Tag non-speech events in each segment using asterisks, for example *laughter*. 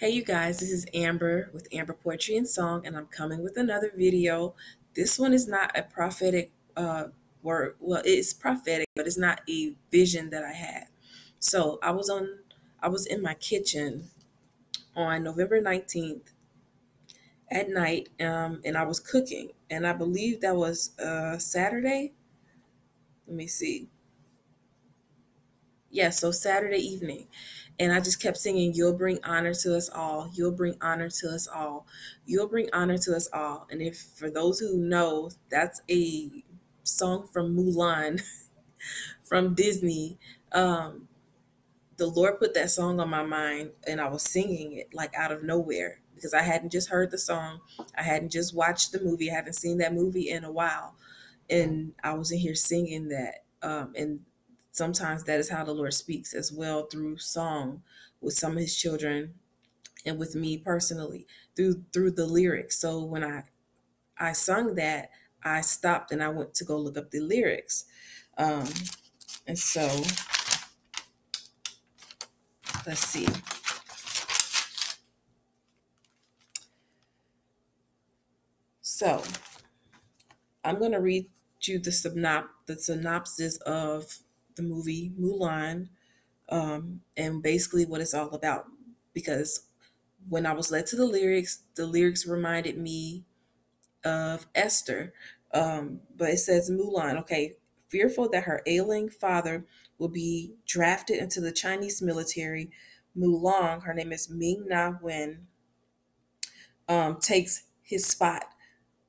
Hey you guys, this is Amber with Amber Poetry and Song, and I'm coming with another video. This one is not a prophetic uh, word. Well, it's prophetic, but it's not a vision that I had. So I was on, I was in my kitchen on November 19th at night, um, and I was cooking, and I believe that was uh, Saturday. Let me see. Yeah, so Saturday evening. And I just kept singing, You'll bring honor to us all. You'll bring honor to us all. You'll bring honor to us all. And if for those who know, that's a song from Mulan *laughs* from Disney. Um, the Lord put that song on my mind and I was singing it like out of nowhere because I hadn't just heard the song. I hadn't just watched the movie. I haven't seen that movie in a while. And I was in here singing that. Um, and sometimes that is how the Lord speaks as well through song with some of his children and with me personally through through the lyrics. So when I I sung that, I stopped and I went to go look up the lyrics. Um, and so let's see. So I'm going to read you the, synop- the synopsis of the movie Mulan um, and basically what it's all about. Because when I was led to the lyrics, the lyrics reminded me of Esther. Um, but it says Mulan, okay, fearful that her ailing father will be drafted into the Chinese military. Mulan, her name is Ming Na Wen, um, takes his spot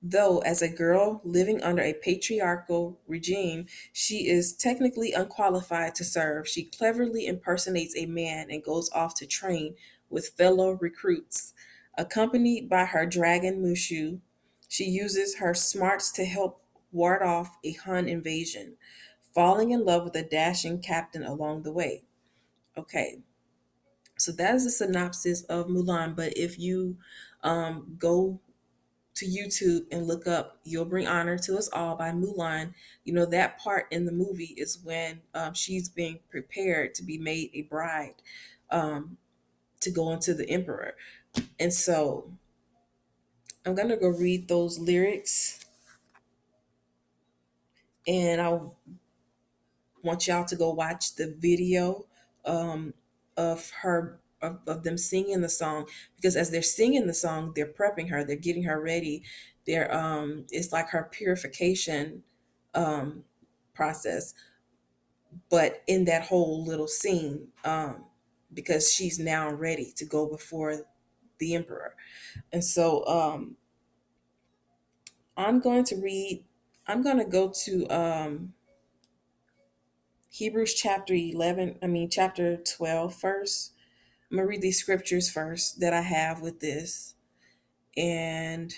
Though, as a girl living under a patriarchal regime, she is technically unqualified to serve, she cleverly impersonates a man and goes off to train with fellow recruits. Accompanied by her dragon Mushu, she uses her smarts to help ward off a Han invasion, falling in love with a dashing captain along the way. Okay, so that is a synopsis of Mulan. But if you um, go to YouTube and look up You'll Bring Honor to Us All by Mulan, you know, that part in the movie is when um, she's being prepared to be made a bride um, to go into the emperor. And so I'm going to go read those lyrics. And I want y'all to go watch the video um, of her of, of them singing the song because as they're singing the song they're prepping her they're getting her ready. They're um it's like her purification um process but in that whole little scene um because she's now ready to go before the emperor. And so um i'm going to read i'm going to go to um hebrews chapter 11 i mean chapter 12 first I'm going to read these scriptures first that I have with this and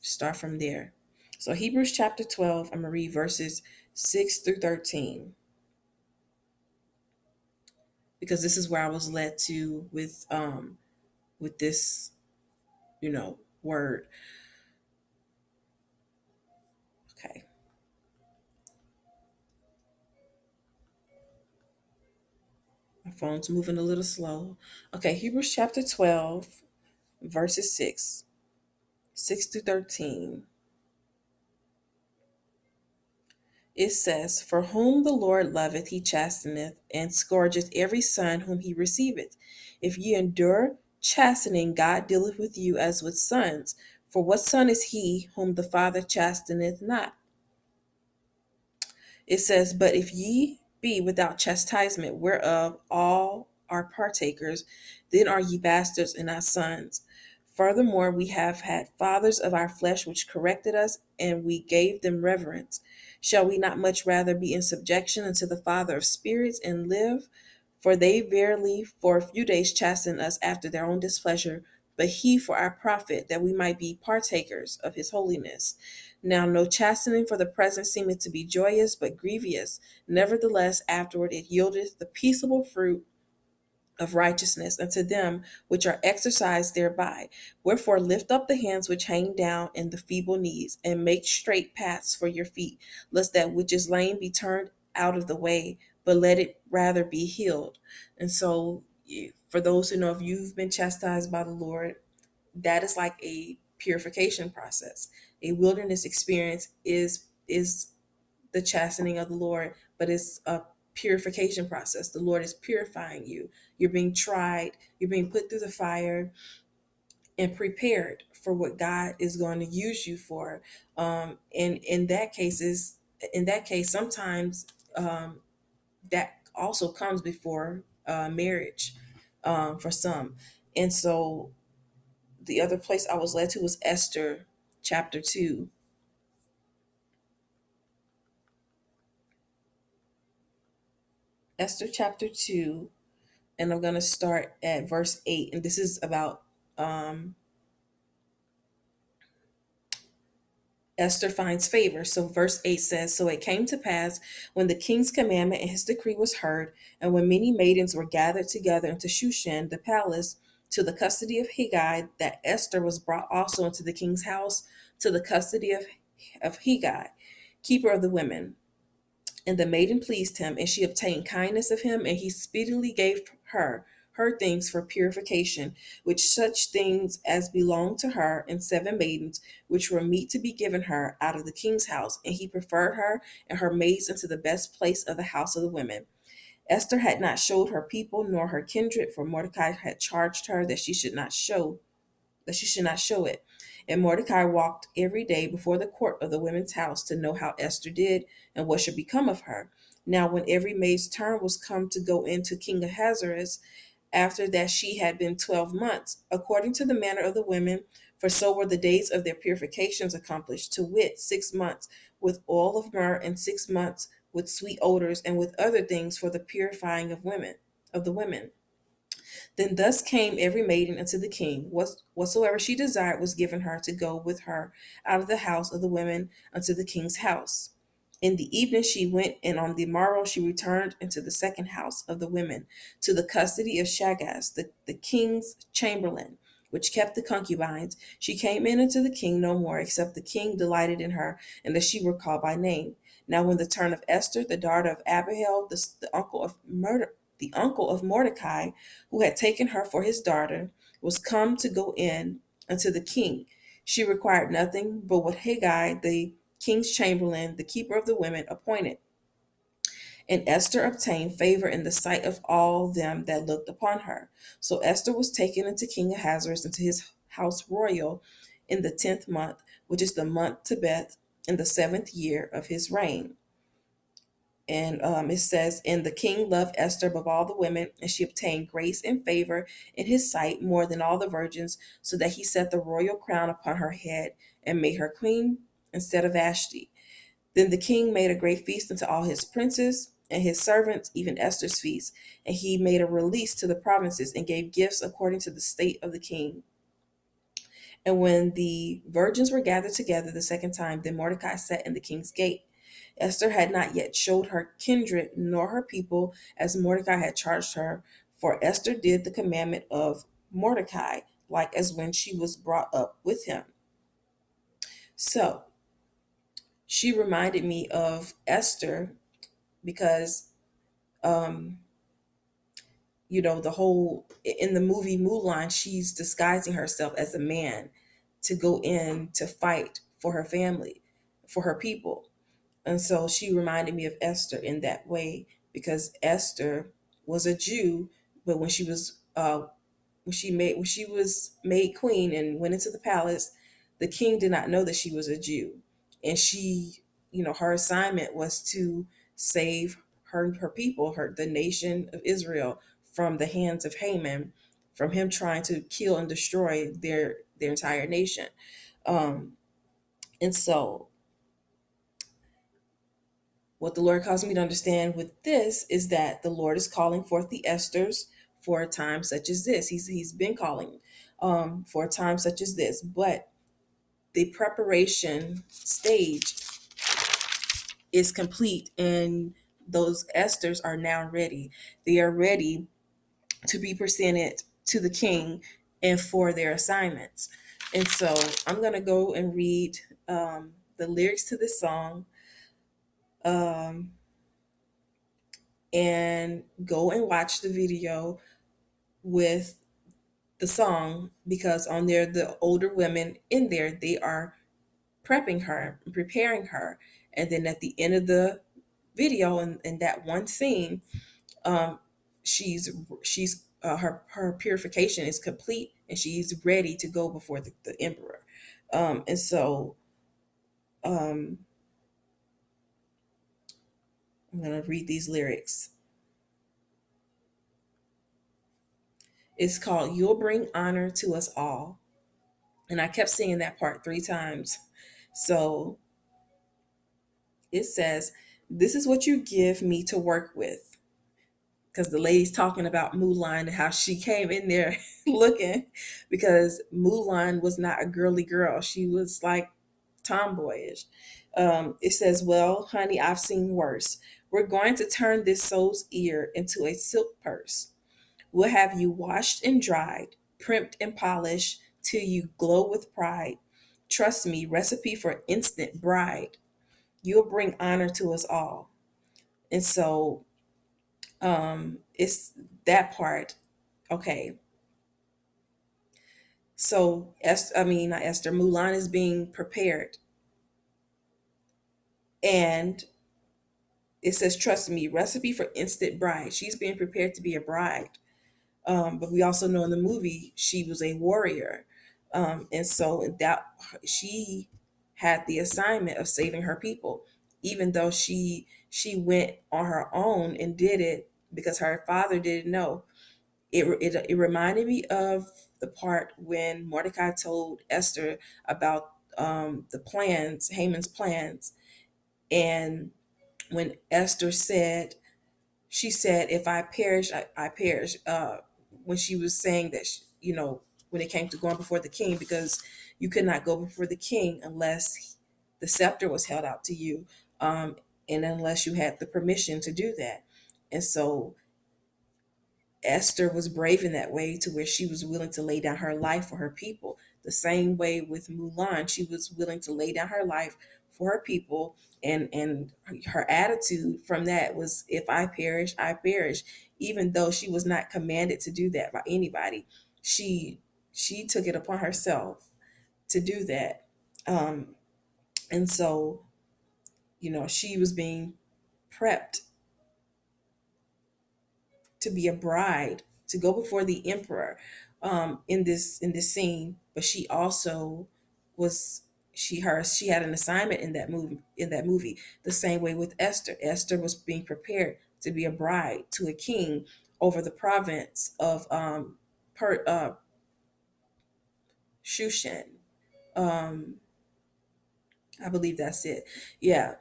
start from there. So, Hebrews chapter 12, I'm going to read verses 6 through 13 because this is where I was led to with um with this you know word. Phone's moving a little slow. Okay, Hebrews chapter 12, verses 6, 6 to 13. It says, For whom the Lord loveth, he chasteneth, and scourgeth every son whom he receiveth. If ye endure chastening, God dealeth with you as with sons. For what son is he whom the Father chasteneth not? It says, But if ye be without chastisement, whereof all are partakers, then are ye bastards and not sons. Furthermore, we have had fathers of our flesh which corrected us, and we gave them reverence. Shall we not much rather be in subjection unto the Father of spirits and live? For they verily for a few days chasten us after their own displeasure, but he for our profit, that we might be partakers of his holiness. Now no chastening for the present seemeth to be joyous, but grievous. Nevertheless, afterward it yieldeth the peaceable fruit of righteousness unto them which are exercised thereby. Wherefore lift up the hands which hang down and the feeble knees, and make straight paths for your feet, lest that which is lame be turned out of the way, but let it rather be healed. And so for those who know if you've been chastised by the Lord, that is like a purification process. A wilderness experience is is the chastening of the Lord, but it's a purification process. The Lord is purifying you. You're being tried, you're being put through the fire and prepared for what God is going to use you for. Um, and in that case is in that case, sometimes um, that also comes before uh, marriage um, for some. And so the other place I was led to was Esther chapter 2. Esther chapter 2, and I'm going to start at verse 8. And this is about um, Esther finds favor. So, verse 8 says So it came to pass when the king's commandment and his decree was heard, and when many maidens were gathered together into Shushan, the palace, to the custody of Hegai, that Esther was brought also into the king's house to the custody of, of Hegai, keeper of the women. And the maiden pleased him, and she obtained kindness of him, and he speedily gave her her things for purification, which such things as belonged to her, and seven maidens, which were meet to be given her out of the king's house. And he preferred her and her maids into the best place of the house of the women. Esther had not showed her people nor her kindred, for Mordecai had charged her that she should not show that she should not show it. And Mordecai walked every day before the court of the women's house to know how Esther did and what should become of her. Now, when every maid's turn was come to go into King Ahasuerus, after that she had been twelve months, according to the manner of the women, for so were the days of their purifications accomplished, to wit, six months with oil of myrrh, and six months with sweet odors, and with other things for the purifying of women, of the women. Then thus came every maiden unto the king. Whatsoever she desired was given her to go with her out of the house of the women unto the king's house. In the evening she went, and on the morrow she returned into the second house of the women, to the custody of Shagas, the, the king's chamberlain, which kept the concubines. She came in unto the king no more, except the king delighted in her, and that she were called by name. Now when the turn of Esther, the daughter of Abihail, the, the uncle of murder, the uncle of Mordecai, who had taken her for his daughter, was come to go in unto the king. She required nothing but what Haggai the king's chamberlain, the keeper of the women, appointed. And Esther obtained favor in the sight of all them that looked upon her. So Esther was taken into King Ahasuerus into his house royal in the tenth month, which is the month Tebeth, in the seventh year of his reign. And um, it says, And the king loved Esther above all the women, and she obtained grace and favor in his sight more than all the virgins, so that he set the royal crown upon her head and made her queen instead of Vashti. Then the king made a great feast unto all his princes and his servants, even Esther's feast. And he made a release to the provinces and gave gifts according to the state of the king. And when the virgins were gathered together the second time, then Mordecai sat in the king's gate. Esther had not yet showed her kindred nor her people as Mordecai had charged her, for Esther did the commandment of Mordecai, like as when she was brought up with him. So she reminded me of Esther because um you know the whole in the movie Mulan she's disguising herself as a man to go in to fight for her family for her people. And so she reminded me of Esther in that way because Esther was a Jew but when she was uh when she made when she was made queen and went into the palace the king did not know that she was a Jew and she you know her assignment was to save her her people her the nation of israel from the hands of haman from him trying to kill and destroy their their entire nation. Um and so what the lord caused me to understand with this is that the lord is calling forth the Esthers for a time such as this. He's he's been calling um for a time such as this. But the preparation stage is complete and those Esthers are now ready. They are ready to be presented to the king and for their assignments. And so I'm going to go and read um, the lyrics to this song um, and go and watch the video with the song because on there the older women in there they are prepping her preparing her. And then at the end of the video in, in that one scene um she's she's uh, her her purification is complete and she's ready to go before the, the emperor. Um and so um i'm gonna read these lyrics it's called you'll bring honor to us all and i kept singing that part three times so it says this is what you give me to work with because the lady's talking about Mulan and how she came in there *laughs* looking because Mulan was not a girly girl. She was like tomboyish. Um, it says, Well, honey, I've seen worse. We're going to turn this soul's ear into a silk purse. We'll have you washed and dried, primped and polished till you glow with pride. Trust me, recipe for instant bride. You'll bring honor to us all. And so um it's that part okay so esther i mean not esther mulan is being prepared and it says trust me recipe for instant bride she's being prepared to be a bride um, but we also know in the movie she was a warrior um, and so that she had the assignment of saving her people even though she she went on her own and did it because her father didn't know it, it, it reminded me of the part when mordecai told esther about um, the plans haman's plans and when esther said she said, "If I perish, I, I perish." Uh, when she was saying that, she, you know, when it came to going before the king, because you could not go before the king unless the scepter was held out to you, um, and unless you had the permission to do that. And so Esther was brave in that way to where she was willing to lay down her life for her people. The same way with Mulan, she was willing to lay down her life for her people and and her attitude from that was if I perish, I perish. Even though she was not commanded to do that by anybody, she she took it upon herself to do that. Um and so, you know, she was being prepped to be a bride to go before the emperor um, in this in this scene but she also was she her she had an assignment in that movie in that movie the same way with esther esther was being prepared to be a bride to a king over the province of um per, uh, shushan. Um i believe that's it. Yeah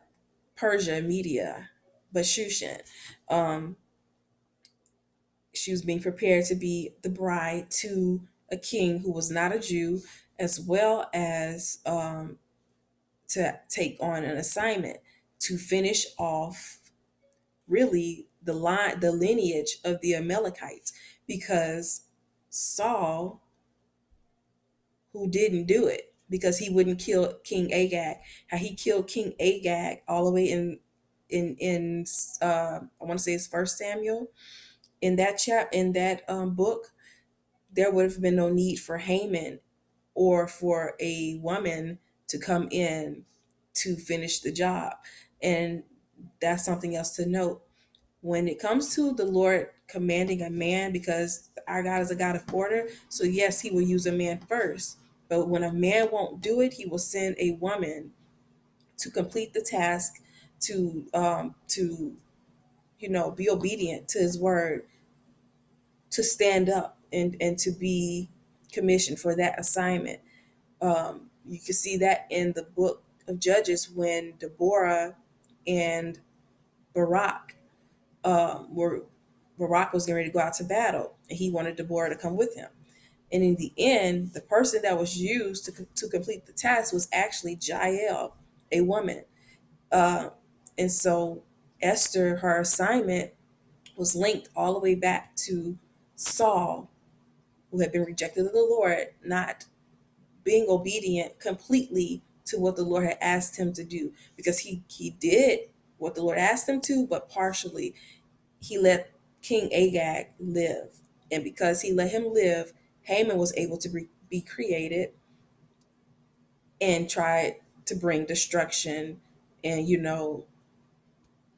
persia media but shushan. Um she was being prepared to be the bride to a king who was not a Jew, as well as um, to take on an assignment to finish off really the line, the lineage of the Amalekites, because Saul, who didn't do it, because he wouldn't kill King Agag, how he killed King Agag all the way in in in uh, I want to say it's First Samuel in that chap in that um, book there would have been no need for Haman or for a woman to come in to finish the job. And that's something else to note. When it comes to the Lord commanding a man, because our God is a God of order, so yes, he will use a man first. But when a man won't do it, he will send a woman to complete the task, to um, to you know be obedient to his word, to stand up and and to be commissioned for that assignment. Um, you can see that in the book of Judges when Deborah and Barak um, were Barak was getting ready to go out to battle, and he wanted Deborah to come with him. And in the end, the person that was used to, to complete the task was actually Jael, a woman. Uh, and so Esther, her assignment was linked all the way back to Saul, who had been rejected of the Lord, not being obedient completely to what the Lord had asked him to do because he he did what the Lord asked him to, but partially he let King Agag live. And because he let him live, Haman was able to be, be created and tried to bring destruction and, you know,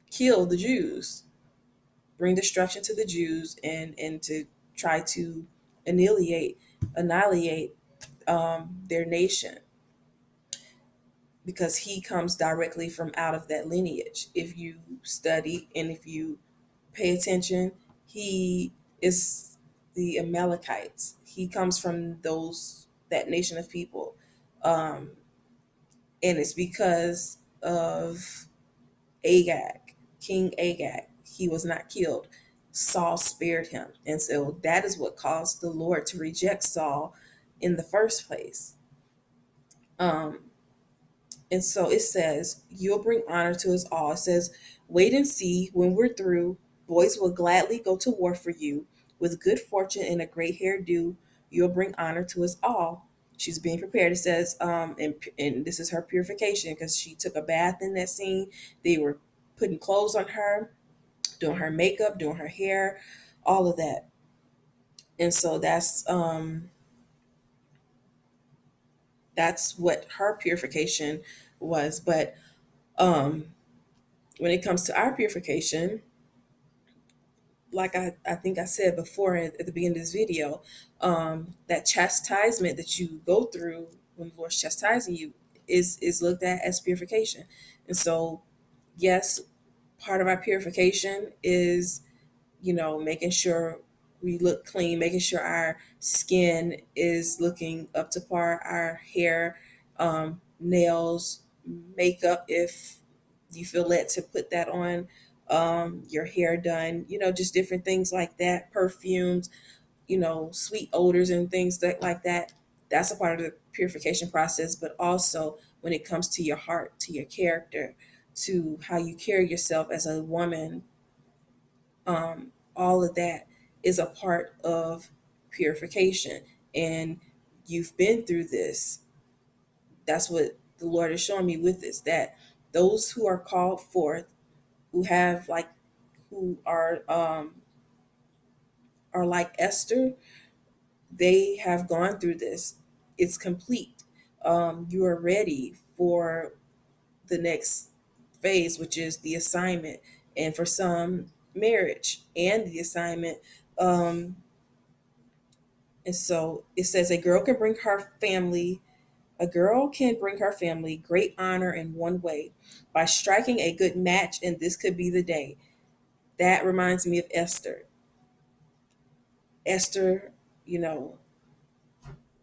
kill the Jews, bring destruction to the Jews and, and to try to annihilate, annihilate um, their nation because he comes directly from out of that lineage. If you study and if you pay attention, he is the Amalekites. He comes from those that nation of people, um, and it's because of Agag, King Agag. He was not killed. Saul spared him, and so that is what caused the Lord to reject Saul in the first place. Um, and so it says, You'll bring honor to us all. It says, Wait and see when we're through. Boys will gladly go to war for you. With good fortune and a great hairdo, you'll bring honor to us all. She's being prepared. It says, um, and, and this is her purification because she took a bath in that scene. They were putting clothes on her, doing her makeup, doing her hair, all of that. And so that's um that's what her purification was. But um, when it comes to our purification, like I, I think I said before at, at the beginning of this video, um, that chastisement that you go through when the Lord's chastising you is is looked at as purification. And so, yes, part of our purification is, you know, making sure we look clean, making sure our skin is looking up to par, our hair, um, nails, makeup, if you feel led to put that on, um, your hair done, you know, just different things like that, perfumes, you know, sweet odors and things that like that. That's a part of the purification process, but also when it comes to your heart, to your character, to how you carry yourself as a woman, um, all of that is a part of purification. And you've been through this. That's what the Lord is showing me with this that those who are called forth, who have like, who are, um, are like Esther, they have gone through this. It's complete. Um, you are ready for the next phase, which is the assignment. And for some, marriage and the assignment um, and so it says a girl can bring her family, a girl can bring her family great honor in one way by striking a good match, and this could be the day. That reminds me of Esther. Esther, you know,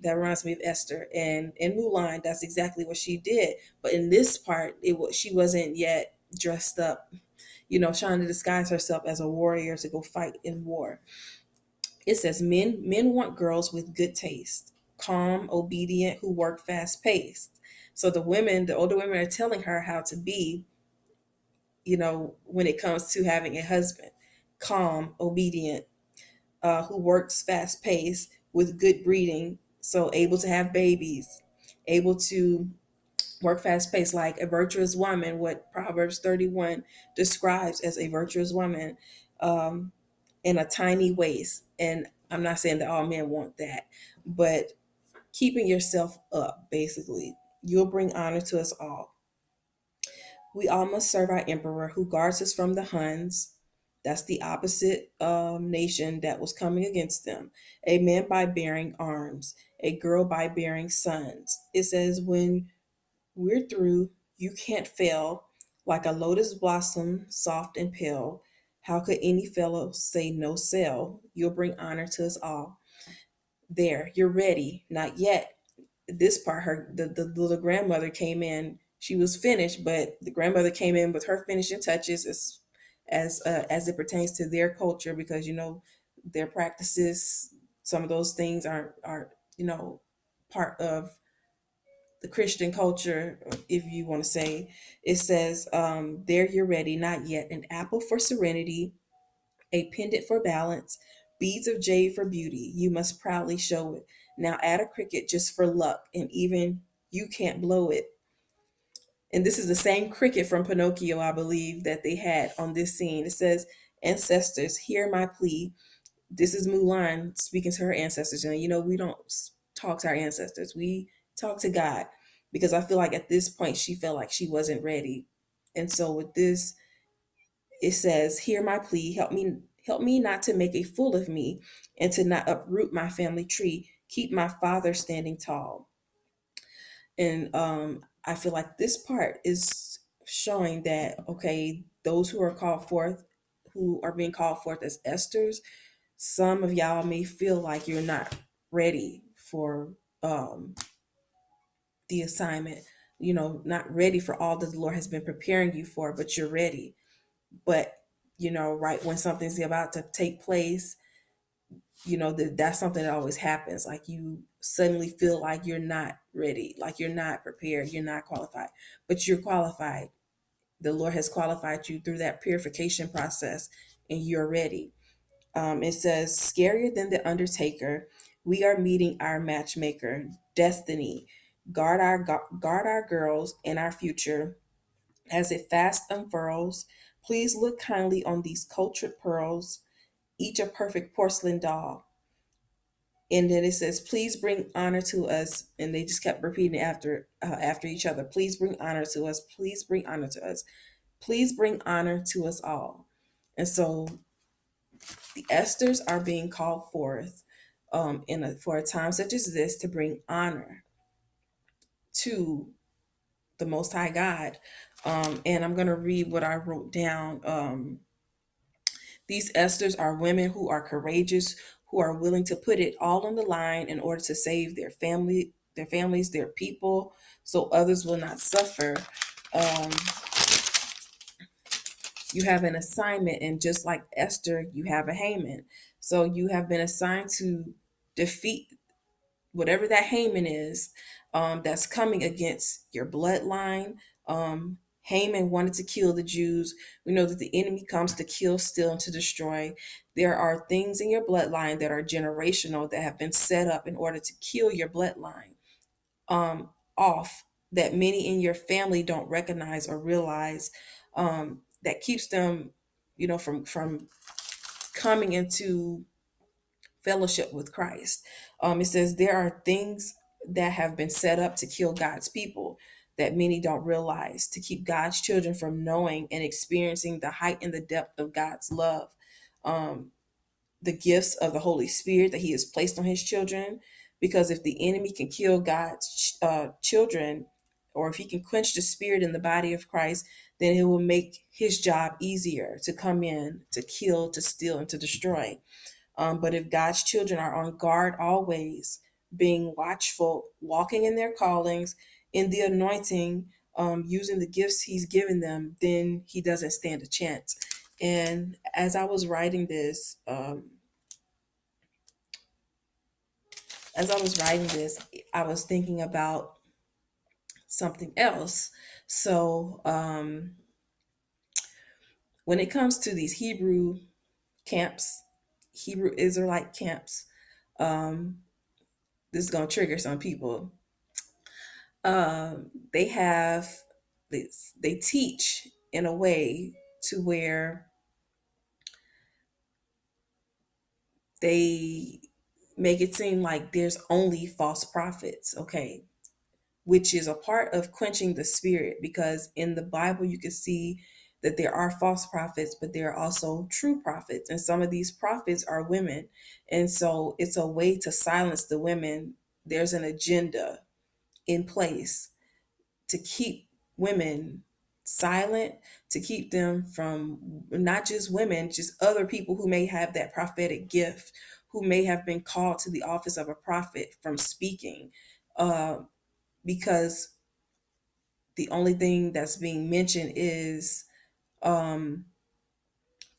that reminds me of Esther and in Mulan. That's exactly what she did. But in this part, it was she wasn't yet dressed up you know, trying to disguise herself as a warrior to go fight in war. It says men men want girls with good taste, calm, obedient, who work fast paced. So the women, the older women are telling her how to be, you know, when it comes to having a husband, calm, obedient, uh, who works fast paced with good breeding, so able to have babies, able to work fast paced like a virtuous woman what proverbs 31 describes as a virtuous woman um, in a tiny waist. And i'm not saying that all men want that but keeping yourself up basically. You'll bring honor to us all. We all must serve our emperor who guards us from the huns. That's the opposite um, nation that was coming against them. A man by bearing arms a girl by bearing sons. It says when we're through. You can't fail. Like a lotus blossom, soft and pale. How could any fellow say no sell? You'll bring honor to us all. There, you're ready. Not yet. This part, her the, the little grandmother came in. She was finished, but the grandmother came in with her finishing touches as as uh, as it pertains to their culture, because you know their practices. Some of those things aren't are you know part of the Christian culture, if you want to say, it says, um, There you're ready, not yet. An apple for serenity, a pendant for balance, beads of jade for beauty. You must proudly show it. Now add a cricket just for luck, and even you can't blow it. And this is the same cricket from Pinocchio, I believe, that they had on this scene. It says, Ancestors, hear my plea. this is Mulan speaking to her ancestors. And, you know, we don't talk to our ancestors, we talk to God because I feel like at this point she felt like she wasn't ready. And so with this, it says, Hear my plea, help me. Help me not to make a fool of me and to not uproot my family tree. Keep my father standing tall. And um, I feel like this part is showing that, okay, those who are called forth, who are being called forth as Esther's, some of y'all may feel like you're not ready for um, the assignment, you know, not ready for all that the Lord has been preparing you for, but you're ready. But, you know, right when something's about to take place, you know, that that's something that always happens. Like you suddenly feel like you're not ready, like you're not prepared, you're not qualified, but you're qualified. The Lord has qualified you through that purification process and you're ready. Um, it says, scarier than the Undertaker, we are meeting our matchmaker, destiny. Guard our guard our girls and our future as it fast unfurls. Please look kindly on these cultured pearls, each a perfect porcelain doll. And then it says, "Please bring honor to us." And they just kept repeating after uh, after each other. Please bring honor to us. Please bring honor to us. Please bring honor to us all. And so the Esthers are being called forth um, in a, for a time such as this to bring honor to the Most High God. Um, and I'm going to read what I wrote down. Um, these Esthers are women who are courageous, who are willing to put it all on the line in order to save their family, their families, their people, so others will not suffer. Um, you have an assignment, and just like Esther, you have a Haman. So you have been assigned to defeat whatever that Haman is um, that's coming against your bloodline. Um, Haman wanted to kill the Jews. We know that the enemy comes to kill, steal, and to destroy. There are things in your bloodline that are generational that have been set up in order to kill your bloodline um, off that many in your family don't recognize or realize um, that keeps them, you know, from from coming into fellowship with Christ. Um, it says there are things that have been set up to kill God's people that many don't realize, to keep God's children from knowing and experiencing the height and the depth of God's love. Um, the gifts of the Holy Spirit that He has placed on His children. Because if the enemy can kill God's uh, children, or if he can quench the spirit in the body of Christ, then it will make his job easier to come in, to kill, to steal, and to destroy. Um, but if God's children are on guard always, being watchful, walking in their callings, in the anointing, um, using the gifts He's given them, then He doesn't stand a chance. And as I was writing this, um, as I was writing this, I was thinking about something else. So, um, when it comes to these Hebrew camps, Hebrew Israelite camps, um, this is going to trigger some people. Um, they have this, they teach in a way to where they make it seem like there's only false prophets. Okay, which is a part of quenching the spirit because in the Bible you can see that there are false prophets, but there are also true prophets. And some of these prophets are women. And so it's a way to silence the women. There's an agenda in place to keep women silent, to keep them from not just women, just other people who may have that prophetic gift, who may have been called to the office of a prophet from speaking. Uh, because the only thing that's being mentioned is um,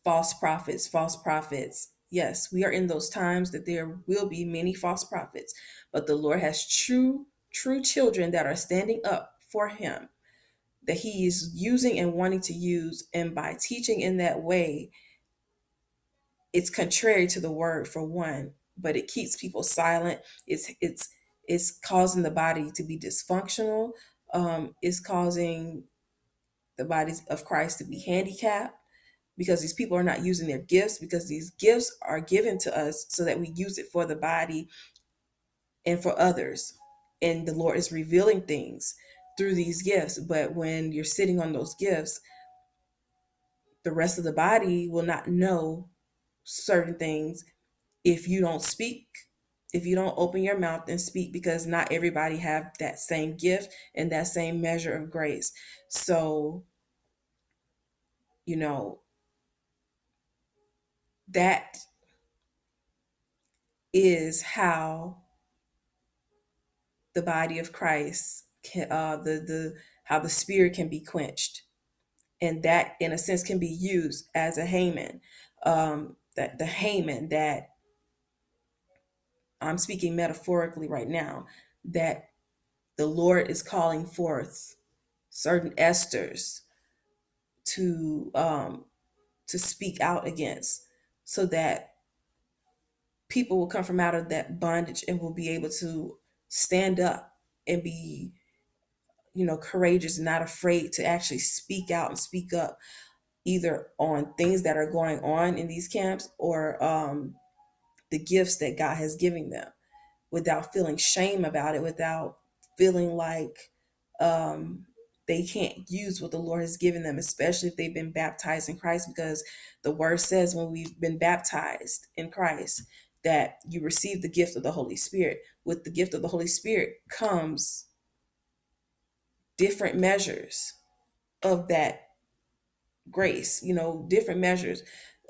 false prophets, false prophets. Yes, we are in those times that there will be many false prophets, but the Lord has true, true children that are standing up for Him, that He is using and wanting to use. And by teaching in that way, it's contrary to the word for one, but it keeps people silent. It's it's it's causing the body to be dysfunctional. Um, it's causing the bodies of Christ to be handicapped because these people are not using their gifts because these gifts are given to us so that we use it for the body and for others. And the lord is revealing things through these gifts. But when you're sitting on those gifts the rest of the body will not know certain things if you don't speak if you don't open your mouth and speak because not everybody have that same gift and that same measure of grace so you know that is how the body of christ can uh the the how the spirit can be quenched and that in a sense can be used as a Haman. Um, that the Haman that I'm speaking metaphorically right now, that the Lord is calling forth certain Esthers to um, to speak out against, so that people will come from out of that bondage and will be able to stand up and be you know courageous not afraid to actually speak out and speak up either on things that are going on in these camps or um, the gifts that god has given them without feeling shame about it without feeling like um, they can't use what the lord has given them especially if they've been baptized in christ because the word says when we've been baptized in christ that you receive the gift of the holy spirit. With the gift of the holy spirit comes different measures of that grace you know different measures.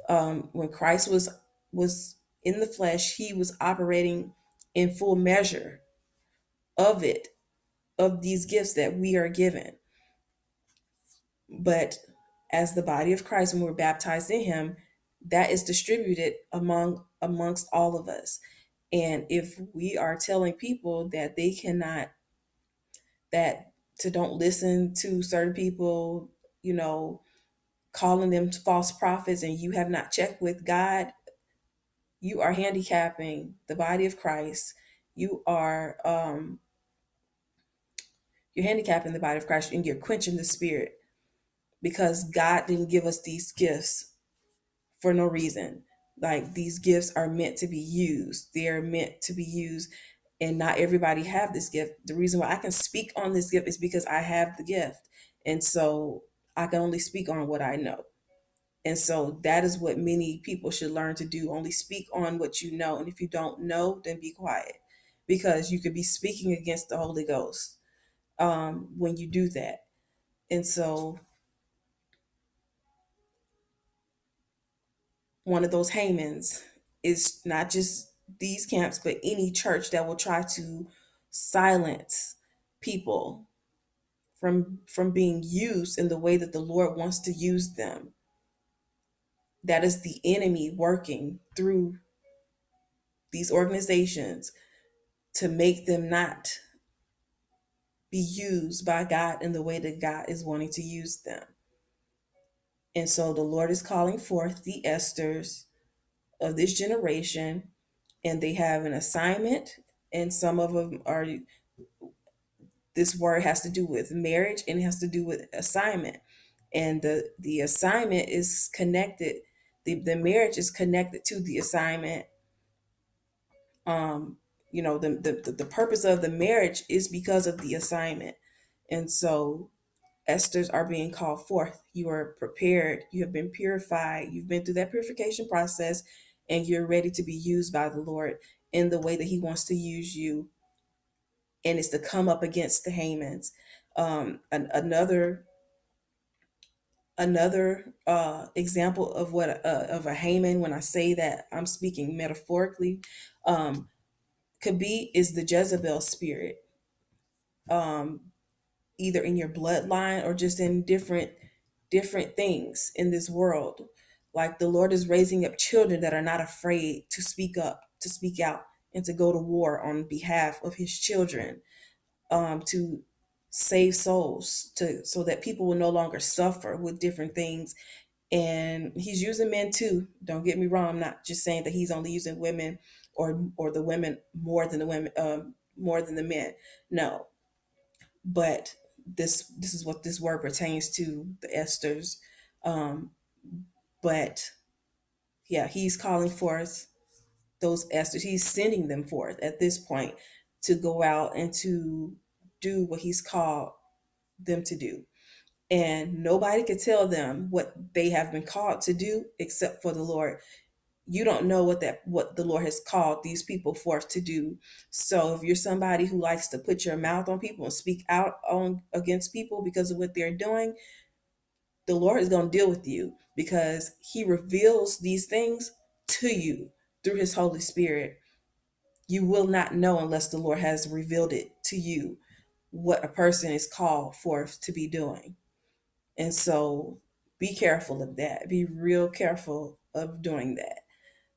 Um when christ was was in the flesh he was operating in full measure of it of these gifts that we are given. But as the body of christ when we're baptized in him that is distributed among amongst all of us. And if we are telling people that they cannot that to don't listen to certain people you know calling them false prophets and you have not checked with God, you are handicapping the body of Christ. You are um you're handicapping the body of Christ and you're quenching the spirit because God didn't give us these gifts for no reason. Like these gifts are meant to be used. They are meant to be used and not everybody have this gift. The reason why I can speak on this gift is because I have the gift. And so I can only speak on what I know. And so that is what many people should learn to do. Only speak on what you know. And if you don't know, then be quiet because you could be speaking against the Holy Ghost um, when you do that. And so one of those Hamans is not just these camps, but any church that will try to silence people from from being used in the way that the Lord wants to use them. That is the enemy working through these organizations to make them not be used by God in the way that God is wanting to use them. And so the Lord is calling forth the Esthers of this generation, and they have an assignment, and some of them are this word has to do with marriage and it has to do with assignment. And the the assignment is connected, the, the marriage is connected to the assignment. Um, you know, the, the the purpose of the marriage is because of the assignment. And so Esthers are being called forth. You are prepared. You have been purified. You've been through that purification process and you're ready to be used by the Lord in the way that He wants to use you. And it's to come up against the Hamans. Um, an, another another uh, example of what uh, of a Haman. When I say that, I'm speaking metaphorically. Um, could be is the Jezebel spirit. Um, either in your bloodline or just in different different things in this world like the lord is raising up children that are not afraid to speak up to speak out and to go to war on behalf of his children um, to save souls to so that people will no longer suffer with different things. And he's using men too don't get me wrong i'm not just saying that he's only using women or or the women more than the women um, more than the men. No. But this this is what this word pertains to the Esthers um, but yeah, he's calling forth those Esthers He's sending them forth at this point to go out and to do what he's called them to do. And nobody could tell them what they have been called to do except for the Lord. You don't know what that what the Lord has called these people forth to do. So if you're somebody who likes to put your mouth on people and speak out on against people because of what they're doing, the Lord is going to deal with you because he reveals these things to you through his Holy Spirit. You will not know unless the Lord has revealed it to you what a person is called forth to be doing. And so be careful of that. Be real careful of doing that.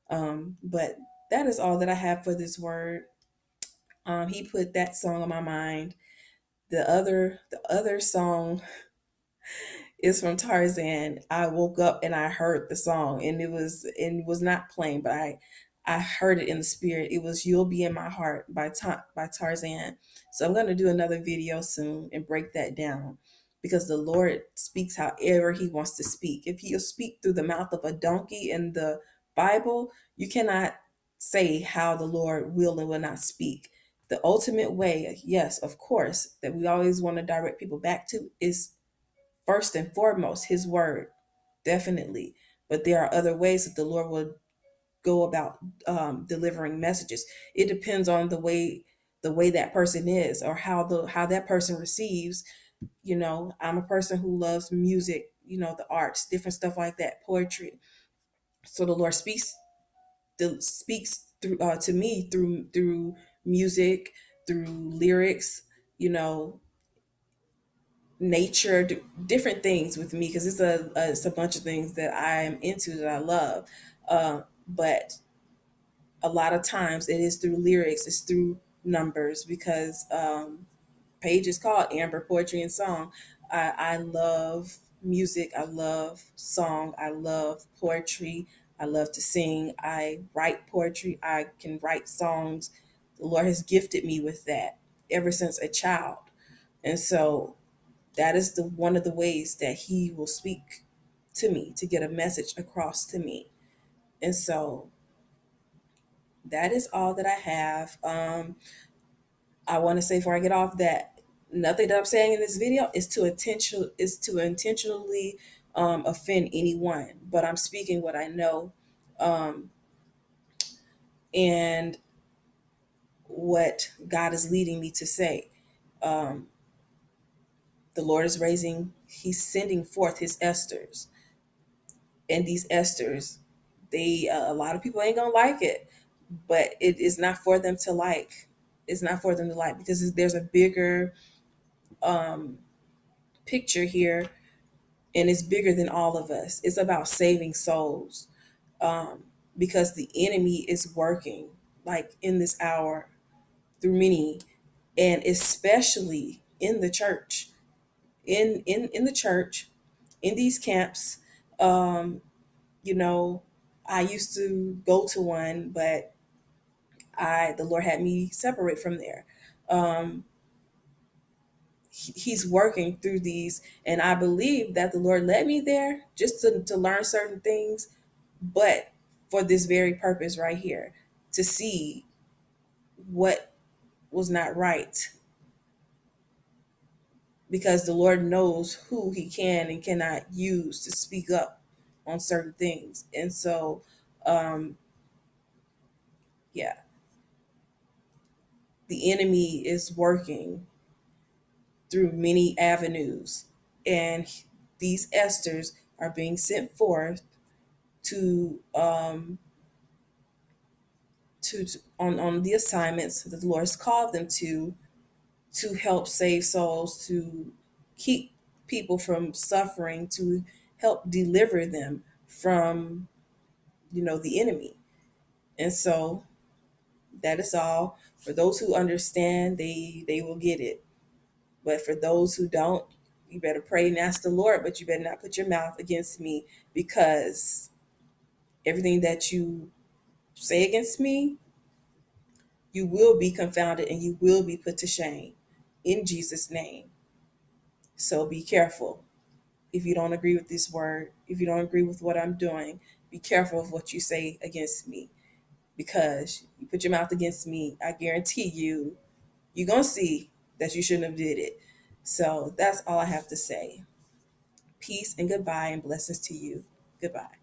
Um, but that is all that I have for this word. Um, he put that song on my mind. The other the other song *laughs* is from Tarzan. I woke up and I heard the song and it was and was not playing, but I I heard it in the spirit. It was "You'll Be in My Heart" by Ta- by Tarzan. So I'm going to do another video soon and break that down because the Lord speaks however He wants to speak. If He'll speak through the mouth of a donkey in the Bible, you cannot say how the Lord will and will not speak. The ultimate way, yes, of course, that we always want to direct people back to is first and foremost His Word, definitely. But there are other ways that the Lord will go about um, delivering messages. It depends on the way the way that person is or how the how that person receives. You know, I'm a person who loves music, you know, the arts, different stuff like that, poetry. So the Lord speaks the, speaks through uh, to me through through music, through lyrics, you know, nature, different things with me because it's a, a it's a bunch of things that I'm into that I love. Uh, but a lot of times it is through lyrics, it's through numbers because um, page is called Amber Poetry and Song. I, I love music, I love song, I love poetry, I love to sing, I write poetry, I can write songs. The Lord has gifted me with that ever since a child. And so that is the one of the ways that he will speak to me to get a message across to me. And so that is all that I have. Um, I want to say before I get off that nothing that I'm saying in this video is to intentional is to intentionally um, offend anyone, but I'm speaking what I know um, and what God is leading me to say. Um, the Lord is raising, He's sending forth His Esthers, and these Esthers, they uh, a lot of people ain't gonna like it, but it is not for them to like. It's not for them to like because there's a bigger um, picture here, and it's bigger than all of us. It's about saving souls um, because the enemy is working like in this hour through many, and especially in the church, in in in the church, in these camps. Um, you know, I used to go to one, but I the Lord had me separate from there. Um, he- he's working through these, and I believe that the Lord led me there just to, to learn certain things, but for this very purpose right here, to see what was not right, because the Lord knows who He can and cannot use to speak up on certain things, and so, um, yeah, the enemy is working through many avenues, and these Esthers are being sent forth to um to, on on the assignments that the Lord has called them to to help save souls, to keep people from suffering, to help deliver them from you know the enemy. And so that is all. For those who understand, they they will get it. But for those who don't, you better pray and ask the Lord, but you better not put your mouth against me because everything that you say against me, you will be confounded and you will be put to shame in Jesus' name. So be careful. If you don't agree with this word, if you don't agree with what I'm doing, be careful of what you say against me. Because you put your mouth against me, I guarantee you, you're gonna see that you shouldn't have did it. So that's all I have to say. Peace and goodbye and blessings to you. Goodbye.